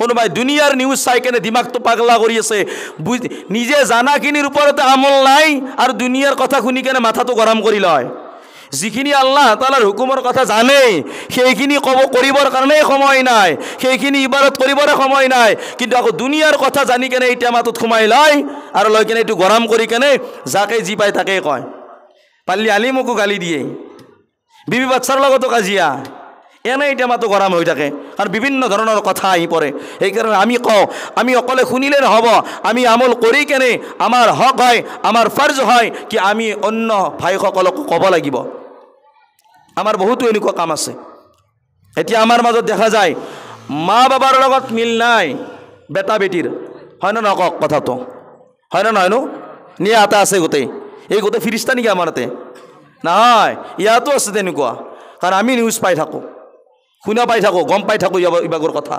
কোনোবাই দুনিয়াৰ নিউজ চাই কেনে দিমাগটো পাগলা কৰি আছে। বুজি নিজে জানাখিনিৰ ওপৰতে আমল নাই আৰু দুনিয়াৰ কথা শুনি কেনে মাথাটো গৰম কৰি লয়। যিখিনি আল্লাহ তালাৰ হুকুমৰ কথা জানেই সেইখিনি ক'ব কৰিবৰ কাৰণেই সময় নাই সেইখিনি ইবাৰত কৰিবৰে সময় নাই। কিন্তু আকৌ দুনিয়াৰ কথা জানি কেনে এতিয়া মাতত সোমাই লয় আৰু লৈ কেনে এইটো গৰম কৰি কেনে যাকে যি পায় তাকেই কয়। পালি আলিমকো গালি দিয়ে। বিবি বাচ্চাৰ লগতো কাজিয়া। এনেই এতিয়া মাতো গৰম হৈ থাকে। কাৰণ বিভিন্ন ধৰণৰ কথা আহি পৰে। সেইকাৰণে আমি কওঁ আমি অকলে শুনিলে নহ'ব। আমি আমল কৰি কেনে আমাৰ হক হয় আমাৰ ফাৰ্জ হয় কি আমি অন্য ভাইসকলকো ক'ব লাগিব। আমাৰ বহুতো এনেকুৱা কাম আছে। এতিয়া আমাৰ মাজত দেখা যায় মা বাবাৰ লগত মিল নাই বেটা বেটিৰ হয় নে নহয় কওক কথাটো? হয় নে নহয় নো? এটা আছে গোটেই। এই গোটেই ফিৰিষ্টা নেকি আমাৰ ইয়াতে নহয় ইয়াতো আছে তেনেকুৱা। কাৰণ আমি নিউজ পাই থাকোঁ। শুনা পাই থাকোঁ গম পাই থাকোঁ ইবাগৰ কথা।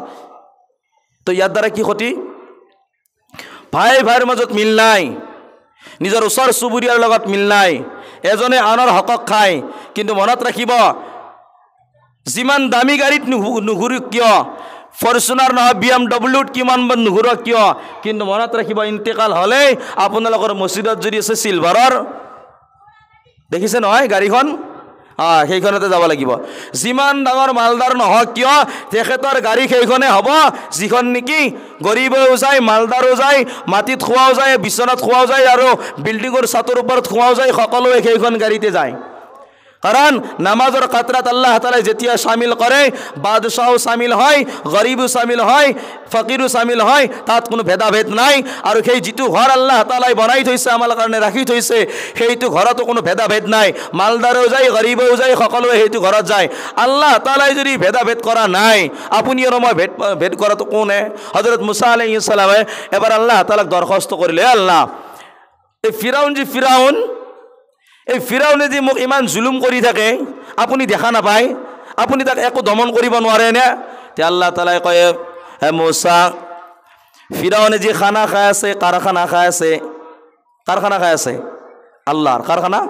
তো ইয়াৰ দ্বাৰা কি ক্ষতি? ভাই ভাইৰ মাজত মিল নাই। নিজৰ ওচৰ চুবুৰীয়াৰ লগত মিল নাই। এজনে আনৰ হকক খায় কিন্তু মনত ৰাখিব যিমান দামী গাড়ীত নুঘূৰি কিয়? ফৰ্চুনাৰ নহয় বি এম ডব্লিউত কিমান নুঘূৰক কিয়? কিন্তু মনত ৰাখিব ইন্তেকাল হ'লেই আপোনালোকৰ মছজিদত যদি আছে চিলভাৰৰ দেখিছে নহয় গাড়ীখন? সেইখনতে যাব লাগিব। যিমান ডাঙৰ মালদাৰ নহওক কিয় তেখেতৰ গাড়ী সেইখনে হ'ব যিখন নেকি গৰীবেও যায় মালদাৰো যায় মাটিত খোৱাও যায় বিচনাত খোৱাও যায় আৰু বিল্ডিঙৰ ছাতৰ ওপৰত খোৱাও যায় সকলোৱে সেইখন গাড়ীতে যায়। কাৰণ নামাজৰ কাতৰাত আল্লাহ তালাই যেতিয়া চামিল কৰে বাদশ্বাহো চামিল হয় গৰীবো চামিল হয় ফকীৰো চামিল হয়, তাত কোনো ভেদাভেদ নাই। আৰু সেই যিটো ঘৰ আল্লাহ তালাই বনাই থৈছে, আমাৰ কাৰণে ৰাখি থৈছে, সেইটো ঘৰতো কোনো ভেদাভেদ নাই। মালদাৰেও যায়, গৰীবেও যায়, সকলোৱে সেইটো ঘৰত যায়। আল্লাহ তালাই যদি ভেদাভেদ কৰা নাই, আপুনি আৰু মই ভেদ ভেদ কৰাটো কোনে? হজৰত মুছা আলাই ইছলামে এবাৰ আল্লাহ তালাক দৰখাস্ত কৰিলে আল্লাহ, এই ফিৰাউন যি ফিৰাউন এই ফিৰাউনে যে মোক ইমান জুলুম কৰি থাকে, আপুনি দেখা নাপায়। আপুনি তাক একো দমন কৰিব নোৱাৰেনে তে আল্লাহ তালাই কয়, হে মৌচা, ফিৰাউনে যি খানা খাই আছে কাৰ খানা খাই আছে কাৰ খানা খাই আছে, আল্লাহৰ কাৰ খানা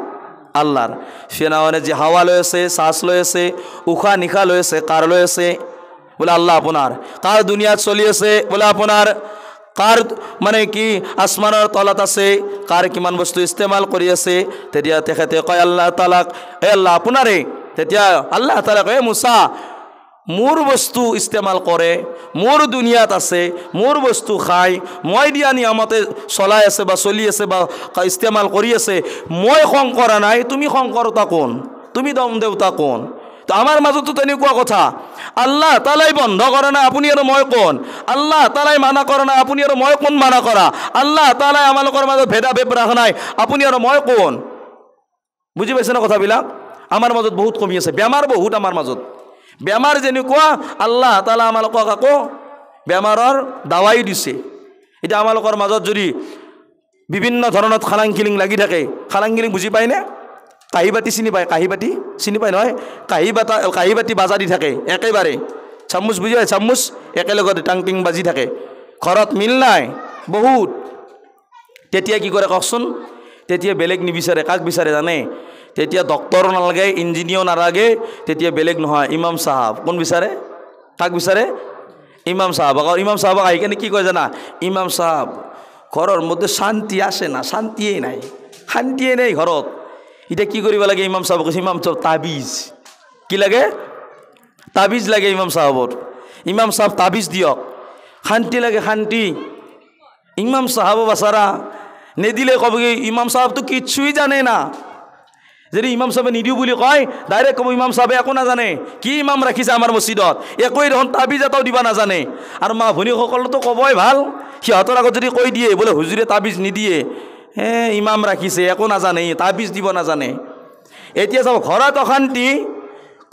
আল্লাহৰ। ফিৰাউনে যি হাৱা লৈ আছে শ্বাস লৈ আছে উশাহ নিশাহ লৈ আছে, কাৰ লৈ আছে? বোলে আল্লাহ আপোনাৰ। কাৰ দুনিয়াত চলি আছে? বোলে আপোনাৰ কাৰ মানে কি? আসমানৰ তলত আছে কাৰ কিমান বস্তু ইস্তেমাল কৰি আছে তেতিয়া তেখেতে কয় আল্লাহ তালাক এ আল্লাহ আপোনাৰে তেতিয়া আল্লাহ তালাক এ মুচা মোৰ বস্তু ইস্তেমাল কৰে মোৰ দুনিয়াত আছে মোৰ বস্তু খায় মই দিয়া নিয়মতে চলাই আছে বা চলি আছে বা ইস্তেমাল কৰি আছে মই খং কৰা নাই তুমি খং কৰোতা কোন? তুমি দম দেউতা কোন? তো আমাৰ মাজতো তেনেকুৱা কথা। আল্লাহ তালাই বন্ধ কৰা নাই আপুনি আৰু মই কোন? আল্লাহ তালাই মানা কৰা নাই আপুনি আৰু মই কোন মানা কৰা? আল্লাহ তালাই আমালোকৰ মাজত ভেদা ভেদ ৰখা নাই আপুনি আৰু মই কোন? বুজি পাইছে ন কথাবিলাক? আমাৰ মাজত বহুত কমি আছে বেমাৰ বহুত আমাৰ মাজত। বেমাৰ যেনেকুৱা আল্লাহ তালা আমালোকক আকৌ বেমাৰৰ দাৱাই দিছে। এতিয়া আমালোকৰ মাজত যদি বিভিন্ন ধৰণত খালাং খিলিং লাগি থাকে খালাং খিলিং বুজি পায়নে কাঁহী বাতি চিনি পায় কাঁহী বাতি চিনি পায় নহয় কাঁহী বাটা কাঁহী বাতি বাজা দি থাকে একেবাৰে। চামুচ বুজি পায় চামুচ একেলগতে টাং টিং বাজি থাকে। ঘৰত মিল নাই বহুত। তেতিয়া কি কৰে কওকচোন? তেতিয়া বেলেগ নিবিচাৰে কাক বিচাৰে জানে? তেতিয়া ডক্তৰ নালাগে ইঞ্জিনিয়াৰ নালাগে তেতিয়া বেলেগ নহয় ইমাম চাহাব। কোন বিচাৰে? কাক বিচাৰে? ইমাম চাহাব। আকৌ ইমাম চাহাবক আহি কেনে কি কয় জানা? ইমাম চাহাব ঘৰৰ মধ্যে শান্তি আছে না? শান্তিয়েই নাই। শান্তিয়ে নাই ঘৰত। এতিয়া কি কৰিব লাগে ইমাম চাহাবক কৈছে ইমাম চাহাব তাবিজ। কি লাগে? তাবিজ লাগে ইমাম চাহাবৰ। ইমাম চাহাব তাবিজ দিয়ক। শান্তি লাগে শান্তি। ইমাম চাহাব বাচাৰা নিদিলে ক'ব কি ইমাম চাহাবটো কিচ্ছুই জানে না। যদি ইমাম চাহাবে নিদিওঁ বুলি কয় ডাইৰেক্ট ক'ব ইমাম চাহাবে একো নাজানে। কি ইমাম ৰাখিছে আমাৰ মছজিদত? একোৱেই দেখোন তাবিজ এটাও দিব নাজানে। আৰু মা ভনীসকলতো ক'বই ভাল। সিহঁতৰ আগত যদি কৈ দিয়ে বোলে হুজুৰে তাবিজ নিদিয়ে। হে ইমাম ৰাখিছে একো নাজানে তাবিজ দিব নাজানে। এতিয়া চাব ঘৰত অশান্তি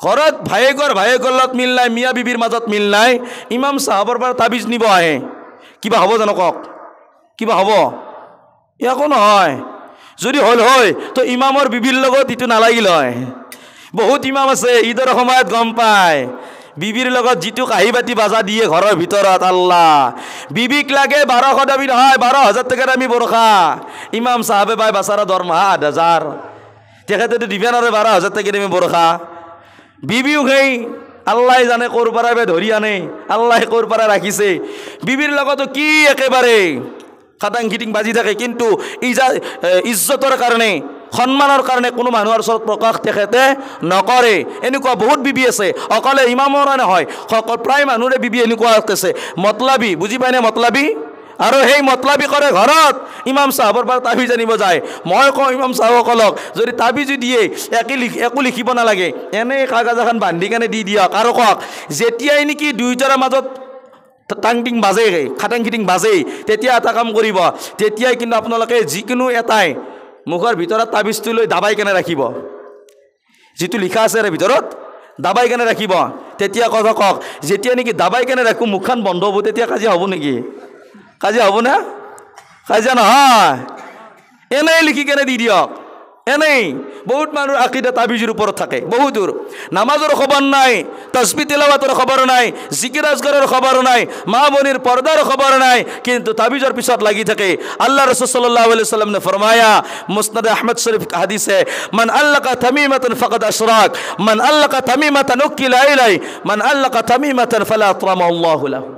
ঘৰত ভায়েকৰ ভায়েকৰ লগত মিল নাই মিয়া বিবিৰ মাজত মিল নাই ইমাম চাহাবৰ পৰা তাবিজ নিব আহে। কিবা হ'ব জানো কওক? কিবা হ'ব? একো নহয়। যদি হ'ল হয় তো ইমামৰ বিবিৰ লগত ইটো নালাগিল হয় বহুত ইমাম আছে ঈদৰ সময়ত গম পায়। লগত যিটো কাঁহী বাতি বাজা দিয়ে ঘৰৰ ভিতৰত আল্লাহ। বিবিক লাগে বাৰশ দাবী নহয় বাৰ হাজাৰ টকাৰ আমি বৰষা ইমাম চাহাবে পাই বাচাৰা দৰমহা আঠ হাজাৰ। তেখেতেতো দিবে নোৱাৰে বাৰ হাজাৰ টকা দামী বৰষা বিবিও সেই আল্লাহ জানে ক'ৰ পৰা বে ধৰি আনে আল্লাহে পৰা ৰাখিছে। বিবিৰ লগতো কি একেবাৰে। খাটাং খিটিং বাজি থাকে কিন্তু ইজা ইজ্জতৰ কাৰণে সন্মানৰ কাৰণে কোনো মানুহৰ ওচৰত প্ৰকাশ তেখেতে নকৰে। এনেকুৱা বহুত বিবি আছে। অকলে ইমামৰে নহয় সকল প্ৰায় মানুহৰে বিবি এনেকুৱা আছে। মতলাবী বুজি পায়নে মতলাবী? আৰু সেই মতলাবী কৰে ঘৰত। ইমাম চাহাবৰ পৰা তাবিজ আনিব যায়। মই কওঁ ইমাম চাহাবসকলক যদি তাবিজো দিয়ে একে লিখি একো লিখিব নালাগে। এনেই কাগজ এখন বান্ধি কেনে দি দিয়ক আৰু কওক যেতিয়াই নেকি দুয়োটাৰে মাজত টাং টিং বাজে খাটাং খিটিং বাজেই তেতিয়া এটা কাম কৰিব। তেতিয়াই কিন্তু আপোনালোকে যিকোনো এটাই মুখৰ ভিতৰত তাবিজটো লৈ দাবাই কেনে ৰাখিব? যিটো লিখা আছে ভিতৰত দাবাই কেনে ৰাখিব? তেতিয়া কথা কওক যেতিয়া নেকি দাবাই কেনে ৰাখোঁ মুখখন বন্ধ হ'ব তেতিয়া কাজিয়া হ'ব নেকি? কাজিয়া হ'বনে কাজিয়া নহয়। এনেই লিখি কেনে দি দিয়ক। এনেই বহুত মানুহৰ আকিদা তাবিজৰ ওপৰত থাকে বহুতৰ নামাজৰ খবৰ নাই তসবি তেলাৱাতৰ খবৰ নাই জিকিৰ আজগৰৰ খবৰ নাই মা বনিৰ পৰ্দাৰ খবৰ নাই কিন্তু তাবিজৰ পিছত লাগি থাকে আল্লাহ ৰসুল্লাহ সাল্লামনে ফৰমায়া মুসনাদ আহমদ শরীফ হাদিস है मन अल्लाह का तमीमतन फ़कद अशराक मन अल्लाह का तमीमतन उक्किल इलाई मन अल्लाह का तमीमतन फला अतरमा अल्लाह लहू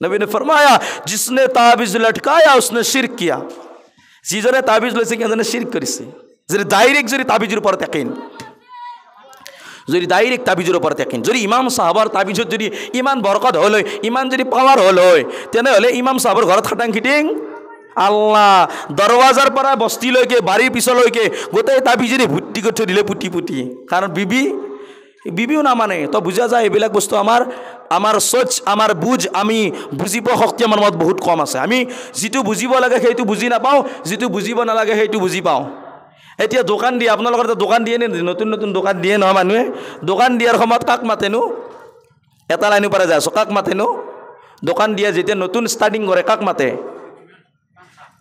नबी ने फरमाया जिसने ताबिज लटकाया उसने शिरक किया যিজনে তাবিজ লৈছে সেইজনে শিৰ কৰিছে যদি ডাইৰেক্ট যদি তাবিজৰ ওপৰত একেন যদি ডাইৰেক্ট তাবিজৰ ওপৰত একেন যদি ইমাম চাহাবৰ তাবিজত যদি ইমান বৰকত হ'ল হয় ইমান যদি পাৱাৰ হ'ল হয় তেনেহ'লে ইমাম চাহাবৰ ঘৰত খাটাং খিটিং? আল্লাহ দৰৱাজাৰ পৰা বস্তিলৈকে বাৰীৰ পিছলৈকে গোটেই তাবিজেৰে ভুটি থৈ দিলে পুতি পুতি কাৰণ বিবি বিবিও নামানে। তো বুজা যায় এইবিলাক বস্তু আমাৰ আমাৰ চচ আমাৰ বুজ আমি বুজিব শক্তি আমাৰ মনত বহুত কম আছে। আমি বুজিব লাগে সেইটো বুজি নাপাওঁ বুজিব নালাগে সেইটো বুজি পাওঁ। এতিয়া দোকান দিয়ে আপোনালোকৰ এতিয়া দোকান দিয়ে নে? নতুন নতুন দোকান দিয়ে নহয় মানুহে। দোকান দিয়াৰ সময়ত কাক মাতেনো? এটা লাইনৰ পৰা যায় কাক মাতেনো? দোকান দিয়া যেতিয়া নতুন ষ্টাৰ্টিং কৰে কাক মাতে?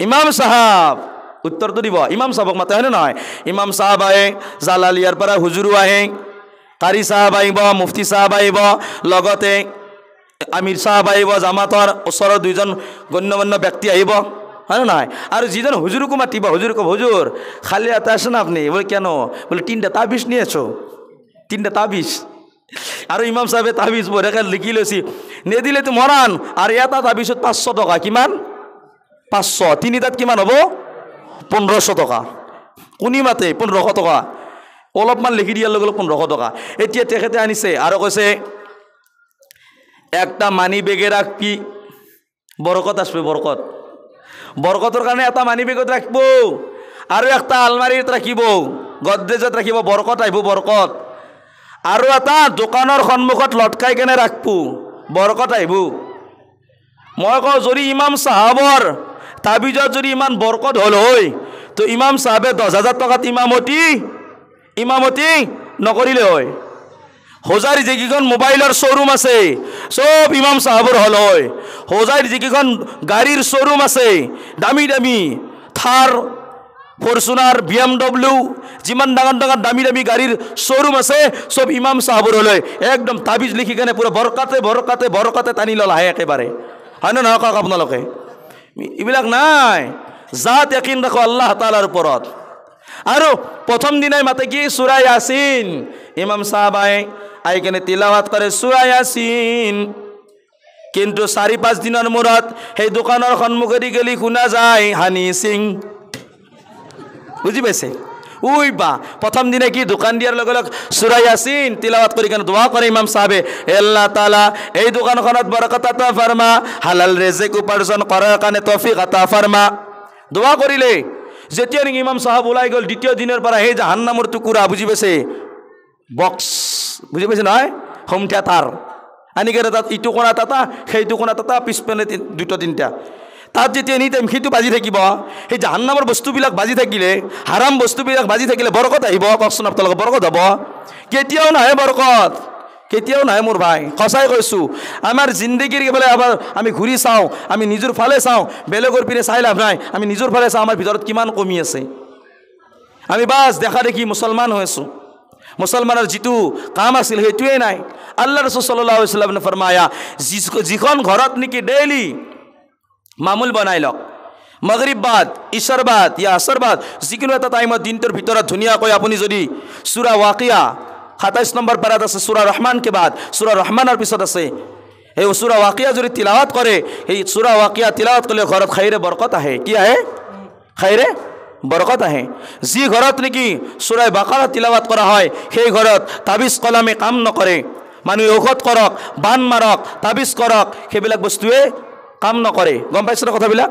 ইমাম চাহাব উত্তৰটো দিব। ইমাম চাহাবক মাতে হয়নে নহয়? ইমাম চাহাব আহে জালালিয়াৰ পৰা হুজুৰো আহে কাৰী চাহাব আহিব মুফতি চাহাব আহিব লগতে আমিৰ চাহাব আহিব জামাতৰ ওচৰৰ দুইজন গণ্যমান্য ব্যক্তি আহিব। হয়নে নহয় আৰু যিজন মাতিব, হুজুৰ কব, হুজুৰ, খালি এটা আছে না আপনি? বলে কেন বলে, তিনটা তাবিজ নিয়েছো তিনটা তাবিজ। আৰু ইমাম চাহাবে তাবিজ বঢ়িয়াকৈ লিখি লৈছি, নেদিলেতো মৰাণ, আৰু এটা তাবিজত পাঁচশো টকা। কিমান? পাঁচশো। পাঁচশো তিনিটাত কিমান হ'ব? পোন্ধৰশ টকা। কোনি মাতে? পোন্ধৰশ টকা। অলপমান লিখি দিয়াৰ লগে লগে পোন্ধৰশ টকা। এতিয়া তেখেতে আনিছে আৰু কৈছে, একটা মানি বেগে রাখবি বরকত আসবে বরকত বৰকতৰ কাৰণে এটা মানি বেগত ৰাখব আৰু একটা আলমাৰিত ৰাখিব। গডৰেজত ৰাখিব বৰকত আহিব বৰকত। আৰু এটা দোকানৰ সন্মুখত লটকাই কেনে ৰাখব বৰকত আহিব। মই কওঁ যদি ইমাম চাহাবৰ তাবিজত যদি ইমান বৰকত হ'ল হয় তো ইমাম চাহাবে দহ হাজাৰ টকাত ইমামতি ইমামতি নকৰিলে হয়। হোজাইৰ যিকেইখন মোবাইলৰ শ্ব'ৰুম আছে চব ইমাম চাহাবৰ হ'ল হয়। হোজাইৰ যিকেইখন গাড়ীৰ শ্ব'ৰুম আছে দামী দামী। Thar Fortuner B M W যিমান ডাঙৰ ডাঙৰ দামী দামী গাড়ীৰ শ্ব'ৰুম আছে চব ইমাম চাহাবৰ হ'ল হয়। একদম তাবিজ লিখি কেনে পূৰা বৰকাতে বৰকাতে বৰকাতে টানি ল'ল আহে একেবাৰে। হয়নে নহয় কওক আপোনালোকে? এইবিলাক নাই। জাত একিন ৰাখো আল্লাহ তালাৰ ওপৰত। আৰু প্ৰথম দিনাই মাতে কি চুৰা ইয়াচিন ইমাম চাহাবাই আহি কেনে তিলাৱাত কৰে চুৰা ইয়াচিন কিন্তু চাৰি পাঁচ দিনৰ মূৰত সেই দোকানৰ সন্মুখেদি গেলি শুনা যায় হানি সিং। বুজি পাইছে? উই বা প্ৰথম দিনা কি দোকান দিয়াৰ লগে চুৰাই আছিল তিলাৱাত কৰি কেনে দোৱা কৰে ইমাম চাহাবে? এল্লা তালা এই দোকানখনত বৰকত আতা ফাৰ্মা হালাল ৰেজেক উপাৰ্জন কৰাৰ কাৰণে তফিক আতা ফাৰ্মা। দোৱা কৰিলে। যেতিয়া নেকি ইমাম চাহাব ওলাই গ'ল দ্বিতীয় দিনৰ পৰা সেই জাহান নামৰ টুকুৰা বুজি পাইছে? বক্স। বুজি পাইছে নহয়? Home theatre. আনি কেনে তাত ইটো কোণা এটা সেইটো কোণা এটা পিছপিনে দুটা তিনিটা। তাত যেতিয়া এনি টাইম সেইটো বাজি থাকিব সেই জাহান্নামৰ বস্তুবিলাক বাজি থাকিলে হাৰাম বস্তুবিলাক বাজি থাকিলে বৰকত আহিব কওকচোন আপোনালোকে বৰকত হ'ব? কেতিয়াও নাহে বৰকত। কেতিয়াও নাহে মোৰ ভাই। সঁচাই কৈছোঁ আমাৰ জিন্দগীৰ বোলে আবাৰ আমি ঘূৰি চাওঁ আমি নিজৰ ফালে চাওঁ বেলেগৰ পিনে চাই লাভ নাই। আমি নিজৰ ফালে চাওঁ আমাৰ ভিতৰত কিমান কমি আছে। আমি বাছ দেখা দেখি মুছলমান হৈ আছোঁ। মুছলমানৰ যিটো কাম আছিল সেইটোৱেই নাই। আল্লাহ ৰচুল চল্লাহ ইছলামে ফৰমায়া যি যিখন ঘৰত নেকি ডেইলি মামুল বনাই লওক মগৰীব বাদ ঈশ্বৰ বাদ ইয়া আচৰ বাদ যিকোনো এটা টাইমত দিনটোৰ ভিতৰত ধুনীয়াকৈ আপুনি যদি চুৰা ৱাকিয়া সাতাইছ নম্বৰ পাৰাত আছে চুৰা ৰহমান কে বাদ চুৰা ৰহমানৰ পিছত আছে সেই চুৰা ৱাকিয়া যদি তিলাৱাত কৰে সেই চুৰা ৱাকিয়া তিলাৱাত কৰিলে ঘৰত খাইৰে বৰকত আহে কি আহে? খাইৰে বৰকত আহে। যি ঘৰত নেকি চুৰাই বাকাৰা তিলাৱাত কৰা হয় সেই ঘৰত তাবিজ কলামে কাম নকৰে। মানুহে ঔষধ কৰক বান মাৰক তাবিজ কৰক সেইবিলাক বস্তুৱে কাম নকৰে। গম পাইছেনে কথাবিলাক?